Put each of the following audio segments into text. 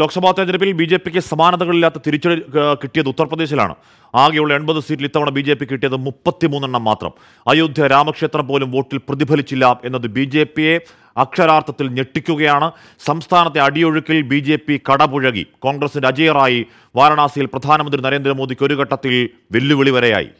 ലോക്സഭാ തെരഞ്ഞെടുപ്പിൽ B J പിക്ക് സമാനതകളില്ലാത്ത തിരിച്ചടി കിട്ടിയത് ഉത്തർപ്രദേശിലാണ്. ആകെയുള്ള എൺപത് സീറ്റിൽ ഇത്തവണ ബി ജെ പി കിട്ടിയത് മുപ്പത്തിമൂന്നെണ്ണം മാത്രം. അയോധ്യ രാമക്ഷേത്രം പോലും വോട്ടിൽ പ്രതിഫലിച്ചില്ല എന്നത് ബി ജെ പിയെ അക്ഷരാർത്ഥത്തിൽ ഞെട്ടിക്കുകയാണ്. സംസ്ഥാനത്തെ അടിയൊഴുക്കിൽ ബി ജെ പി കടപുഴകി. കോൺഗ്രസിന്റെ അജയറായി വാരണാസിയിൽ പ്രധാനമന്ത്രി നരേന്ദ്രമോദിക്ക് ഒരു ഘട്ടത്തിൽ വെല്ലുവിളി വരെയായി.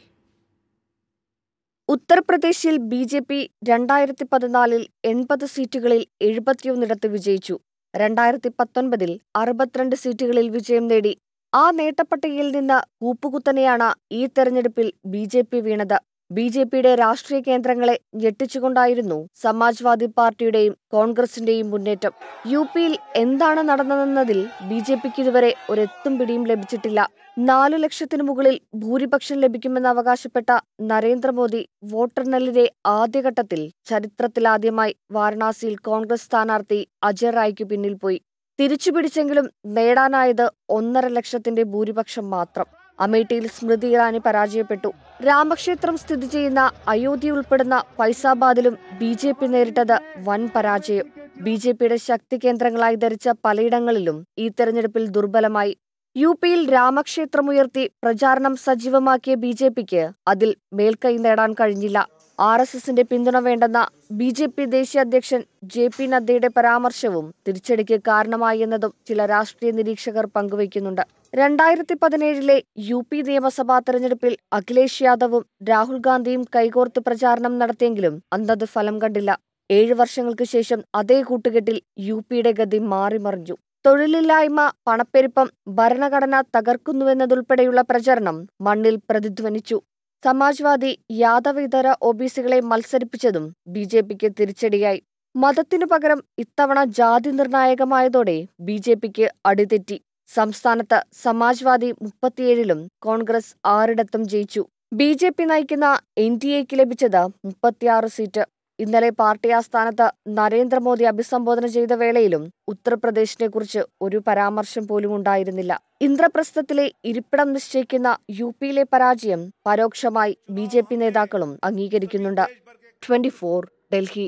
ഉത്തർപ്രദേശിൽ ബി ജെ പി രണ്ടായിരത്തി പതിനാലിൽ എൺപത് സീറ്റുകളിൽ എഴുപത്തിയൊന്നിടത്ത് വിജയിച്ചു. രണ്ടായിരത്തി പത്തൊൻപതിൽ അറുപത്തിരണ്ട് സീറ്റുകളിൽ വിജയം നേടി. ആ നേട്ടപ്പട്ടികയിൽ നിന്ന് കൂപ്പുകുത്തനെയാണ് ഈ തെരഞ്ഞെടുപ്പിൽ ബി ജെ പി വീണത്. ബി ജെ പിയുടെ രാഷ്ട്രീയ കേന്ദ്രങ്ങളെ ഞെട്ടിച്ചുകൊണ്ടായിരുന്നു സമാജ്വാദി പാർട്ടിയുടെയും കോൺഗ്രസിന്റെയും മുന്നേറ്റം. യു പിയിൽ എന്താണ് നടന്നതെന്നതിൽ ബി ജെ പിക്ക് ഇതുവരെ ഒരെത്തും പിടിയും ലഭിച്ചിട്ടില്ല. നാലു ലക്ഷത്തിനു മുകളിൽ ഭൂരിപക്ഷം ലഭിക്കുമെന്ന് അവകാശപ്പെട്ട നരേന്ദ്രമോദി വോട്ടെണ്ണലിന്റെ ആദ്യഘട്ടത്തിൽ ചരിത്രത്തിലാദ്യമായി വാരണാസിയിൽ കോൺഗ്രസ് സ്ഥാനാർത്ഥി അജയ് റായ്ക്കു പിന്നിൽ പോയി. തിരിച്ചുപിടിച്ചെങ്കിലും നേടാനായത് ഒന്നര ലക്ഷത്തിന്റെ ഭൂരിപക്ഷം മാത്രം. അമേഠിയിൽ സ്മൃതി ഇറാനി പരാജയപ്പെട്ടു. രാമക്ഷേത്രം സ്ഥിതി ചെയ്യുന്ന അയോധ്യ ഉൾപ്പെടുന്ന ഫൈസാബാദിലും ബി ജെ പി നേരിട്ടത് വൻ പരാജയം. ബി ജെ പിയുടെ ശക്തി കേന്ദ്രങ്ങളായി ധരിച്ച പലയിടങ്ങളിലും ഈ തെരഞ്ഞെടുപ്പിൽ ദുർബലമായി. യു പിയിൽ രാമക്ഷേത്രമുയർത്തി പ്രചാരണം സജീവമാക്കിയ ബി ജെ പിക്ക് അതിൽ മേൽക്കൈ നേടാൻ കഴിഞ്ഞില്ല. ആർ എസ് എസിന്റെ പിന്തുണ വേണ്ടെന്ന ബി ജെ പി ദേശീയ അധ്യക്ഷൻ ജെ പി നദ്ദയുടെ പരാമർശവും തിരിച്ചടിക്ക് കാരണമായി എന്നതും ചില രാഷ്ട്രീയ നിരീക്ഷകർ പങ്കുവയ്ക്കുന്നുണ്ട്. രണ്ടായിരത്തി പതിനേഴിലെ യു പി നിയമസഭാ തെരഞ്ഞെടുപ്പിൽ അഖിലേഷ് യാദവും രാഹുൽ ഗാന്ധിയും കൈകോർത്ത് പ്രചാരണം നടത്തിയെങ്കിലും അന്നത് ഫലം കണ്ടില്ല. ഏഴു വർഷങ്ങൾക്ക് ശേഷം അതേ കൂട്ടുകെട്ടിൽ യു പിയുടെ ഗതി മാറിമറിഞ്ഞു. തൊഴിലില്ലായ്മ പണപ്പെരുപ്പം ഭരണഘടന തകർക്കുന്നുവെന്നതുൾപ്പെടെയുള്ള പ്രചരണം മണ്ണിൽ പ്രതിധ്വനിച്ചു. സമാജ്വാദി യാദവ് ഇതര ഒ ബി സികളെ മത്സരിപ്പിച്ചതും ബി ജെ പിക്ക് തിരിച്ചടിയായി. മതത്തിനു പകരം ഇത്തവണ ജാതി നിർണായകമായതോടെ ബി ജെ പിക്ക് അടിതെറ്റി. സംസ്ഥാനത്ത് സമാജ്വാദി മുപ്പത്തിയേഴിലും കോൺഗ്രസ് ആറിടത്തും ജയിച്ചു. ബി ജെ പി നയിക്കുന്ന എൻ ഡി എക്ക് ലഭിച്ചത് മുപ്പത്തിയാറ് സീറ്റ്. ഇന്നലെ പാർട്ടി ആസ്ഥാനത്ത് നരേന്ദ്രമോദി അഭിസംബോധന ചെയ്ത വേളയിലും ഉത്തർപ്രദേശിനെ കുറിച്ച് ഒരു പരാമർശം പോലും ഉണ്ടായിരുന്നില്ല. ഇന്ദ്രപ്രസ്ഥത്തിലെ ഇരിപ്പിടം നിശ്ചയിക്കുന്ന യു പിയിലെ പരാജയം പരോക്ഷമായി ബി നേതാക്കളും അംഗീകരിക്കുന്നുണ്ട്. ട്വന്റി ഡൽഹി.